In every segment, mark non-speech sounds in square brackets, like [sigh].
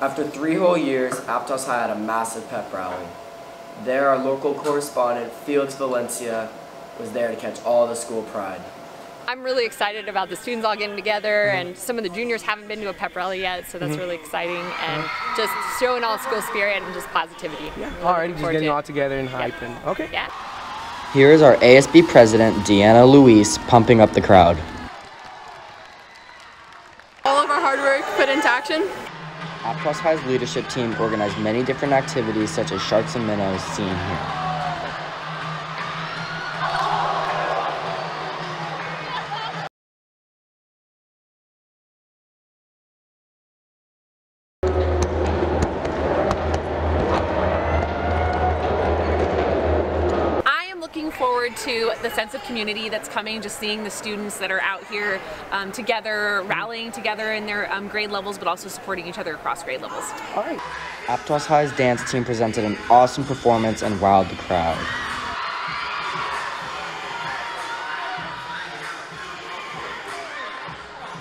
After three whole years, Aptos High had a massive pep rally. There, our local correspondent, Felix Valencia, was there to catch all the school pride. I'm really excited about the students all getting together, mm-hmm. and some of the juniors haven't been to a pep rally yet, so that's mm-hmm. really exciting, and mm-hmm. just showing all school spirit and just positivity. Yeah. Alrighty, just getting all together and hyping. Okay. Yeah. Here is our ASB president, Deanna Luis, pumping up the crowd. All of our hard work put into action. Aptos High's leadership team organized many different activities such as Sharks and Minnows seen here. Looking forward to the sense of community that's coming, just seeing the students that are out here um, together, rallying together in their um, grade levels, but also supporting each other across grade levels. Alright. Aptos High's dance team presented an awesome performance and wowed the crowd.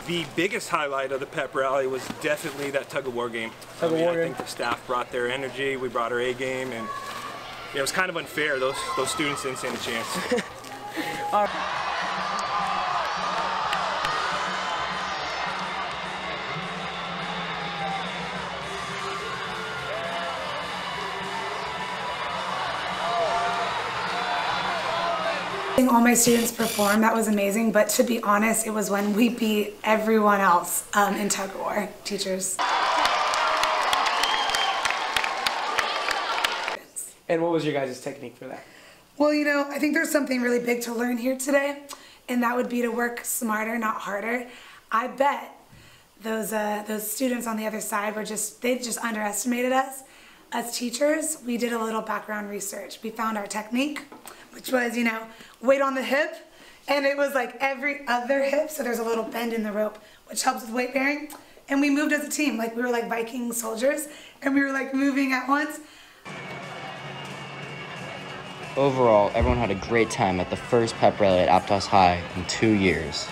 The biggest highlight of the pep rally was definitely that tug of war game. Tug of I mean, war I game. think the staff brought their energy, we brought our A game, and it was kind of unfair. Those those students didn't stand a chance. [laughs] Seeing all my students perform, that was amazing. But to be honest, it was when we beat everyone else um, in tug of war, teachers. And what was your guys' technique for that? Well, you know, I think there's something really big to learn here today, and that would be to work smarter, not harder. I bet those uh, those students on the other side were just they just underestimated us. As teachers, we did a little background research. We found our technique, which was you know weight on the hip, and it was like every other hip. So there's a little bend in the rope, which helps with weight bearing. And we moved as a team, like we were like Viking soldiers, and we were like moving at once. Overall, everyone had a great time at the first pep rally at Aptos High in two years.